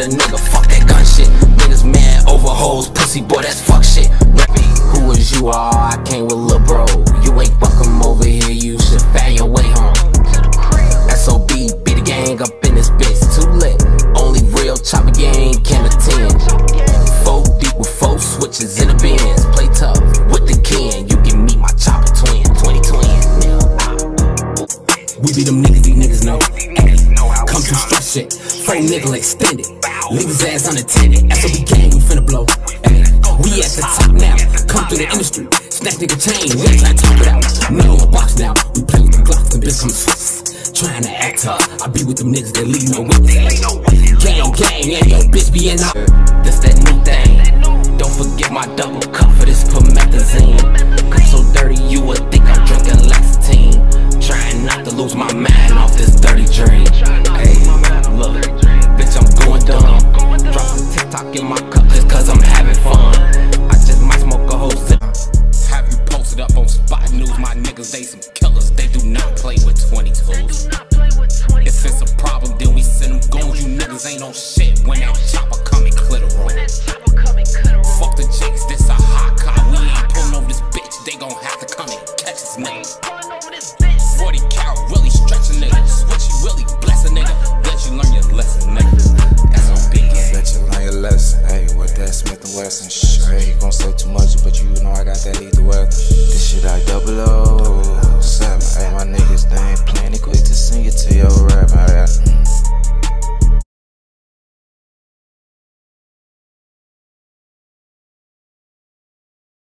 a nigga, fuck that gun shit. Niggas mad over hoes, pussy boy, that's fuck shit. Who is you are? I came with lil' bro. You ain't fuckin' over here, you should find your way home. SOB, be the gang up in this bitch, too lit. Only real chopper gang can attend. Four deep with four switches in the bins. Play tough with the kin, you can meet my chopper twin, 2020. We be them niggas, Full nickel extended. Leave his ass unattended. SOB gang, we finna blow. Ay, we at the top now. Come through the industry. Snatch nigga chain. We trying to top it out. A box now. We play with the Glocks and bitch come Trying to act tough. I be with them niggas that leave no witness. Gang, gang, and yo bitch be in. This that new thing. Don't forget my double news? My niggas, they some killers. They do not play with 22s. If it's a problem, then we send them goons. You niggas ain't on shit when that chopper coming clitoral. Fuck the jakes, this a hot car. We ain't pulling over this bitch. They gon' have to come and catch this nigga. 40 cal really stretch a nigga. Switchy really bless a nigga. Let you learn your lesson, nigga. That's on big gang. Bet you learn your lesson. Hey, with that Smith and Wesson, sure, don't say too much, but you know I got that lethal weapon. This shit I double O.